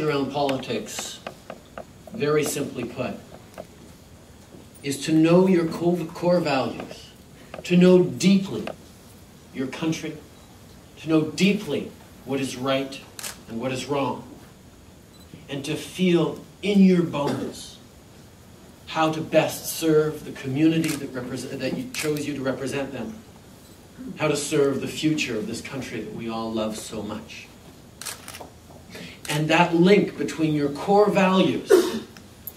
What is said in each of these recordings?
around politics, very simply put, is to know your core values, to know deeply your country, to know deeply what is right and what is wrong, and to feel in your bones how to best serve the community that, that you chose you to represent them, how to serve the future of this country that we all love so much. And that link between your core values,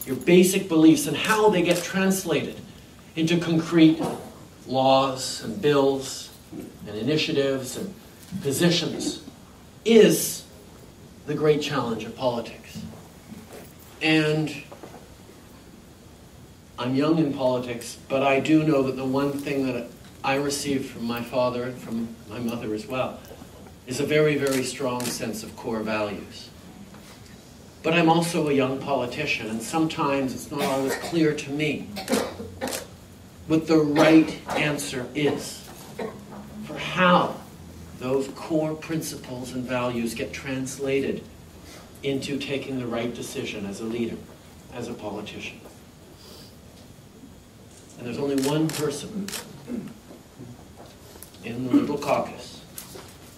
your basic beliefs, and how they get translated into concrete laws and bills and initiatives and positions is the great challenge of politics. And I'm young in politics, but I do know that the one thing that I received from my father and from my mother as well is a very, very strong sense of core values. But I'm also a young politician, and sometimes it's not always clear to me what the right answer is for how those core principles and values get translated into taking the right decision as a leader, as a politician. And there's only one person in the Liberal caucus,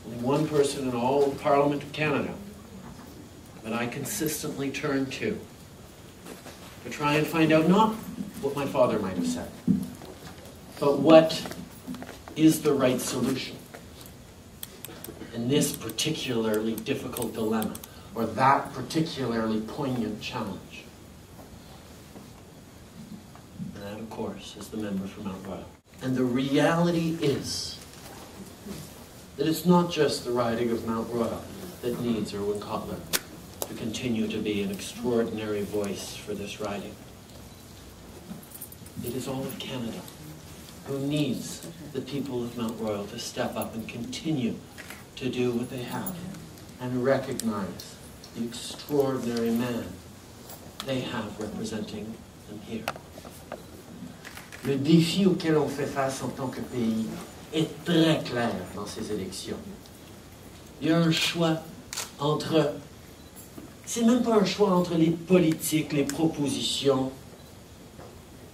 only one person in all of Parliament of Canada that I consistently turn to to try and find out not what my father might have said, but what is the right solution in this particularly difficult dilemma or that particularly poignant challenge. And that, of course, is the member for Mount Royal. And the reality is that it's not just the riding of Mount Royal that needs Irwin Cotler to continue to be an extraordinary voice for this riding. It is all of Canada who needs the people of Mount Royal to step up and continue to do what they have and recognize the extraordinary man they have representing them here. Le défi auquel on fait face en tant que pays est très clair dans ces élections. Il y a un choix entre, c'est même pas un choix entre les politiques, les propositions,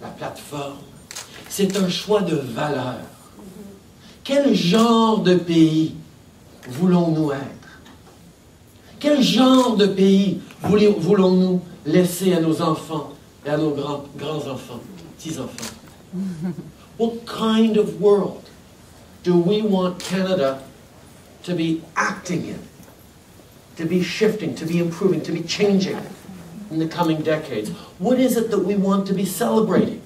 la plateforme, c'est un choix de valeur. Quel genre de pays voulons-nous être? Quel genre de pays voulons-nous laisser à nos enfants et à nos grands-enfants, petits-enfants? What kind of world do we want Canada to be acting in, to be shifting, to be improving, to be changing in the coming decades? What is it that we want to be celebrating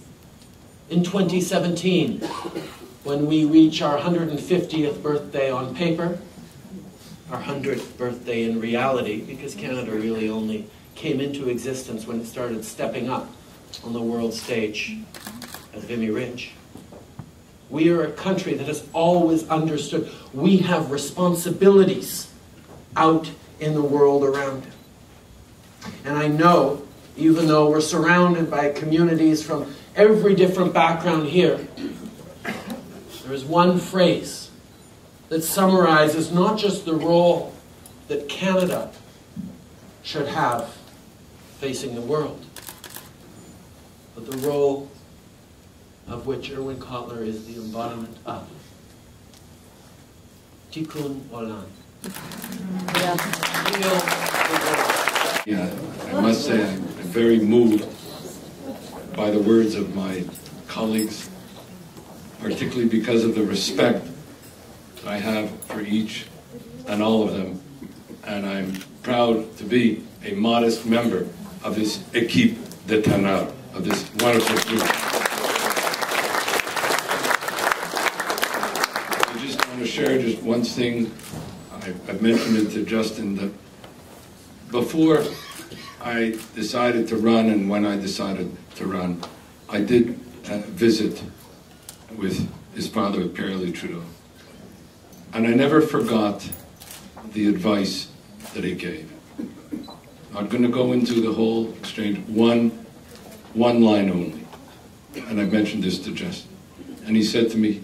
in 2017 when we reach our 150th birthday on paper? our 100th birthday in reality because Canada really only came into existence when it started stepping up on the world stage as Vimy Ridge. We are a country that has always understood we have responsibilities out in the world around it. And I know, even though we're surrounded by communities from every different background here, there is one phrase that summarizes not just the role that Canada should have facing the world, but the role of which Irwin Cotler is the embodiment of. Tikkun Olam. Yeah, I must say I'm very moved by the words of my colleagues, particularly because of the respect I have for each and all of them, and I'm proud to be a modest member of this Equipe de Tanar, of this wonderful group. I just want to share just one thing. I, I've mentioned it to Justin that before I decided to run and when I decided to run, I did uh, visit with his father, Pierre Elliott Trudeau. And I never forgot the advice that he gave. I'm going to go into the whole exchange, one, one line only. And I mentioned this to Justin. And he said to me,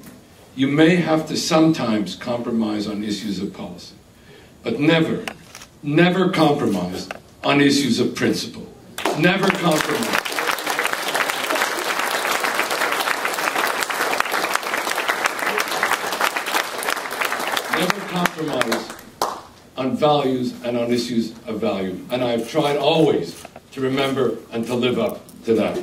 you may have to sometimes compromise on issues of policy, but never, never compromise on issues of principle. Never compromise. Never compromise on values and on issues of value. And I've tried always to remember and to live up to that.